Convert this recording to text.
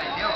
vendió.